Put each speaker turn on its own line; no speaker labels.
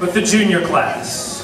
with the junior class.